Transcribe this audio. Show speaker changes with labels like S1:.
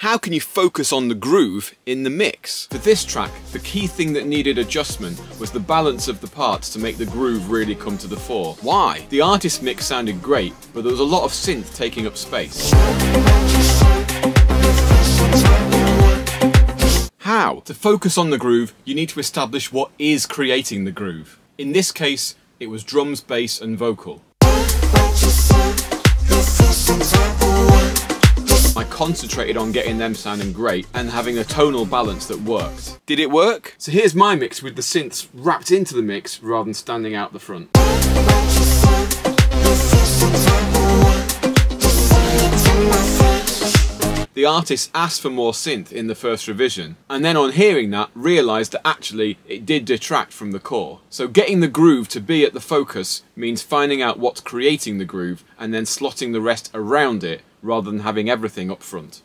S1: How can you focus on the groove in the mix? For this track, the key thing that needed adjustment was the balance of the parts to make the groove really come to the fore. Why? The artist mix sounded great, but there was a lot of synth taking up space. How? To focus on the groove, you need to establish what is creating the groove. In this case, it was drums, bass and vocal. Concentrated on getting them sounding great and having a tonal balance that worked. Did it work? So here's my mix with the synths wrapped into the mix rather than standing out the front. The artist asked for more synth in the first revision, and then on hearing that, realised that actually it did detract from the core. So getting the groove to be at the focus means finding out what's creating the groove and then slotting the rest around it rather than having everything up front.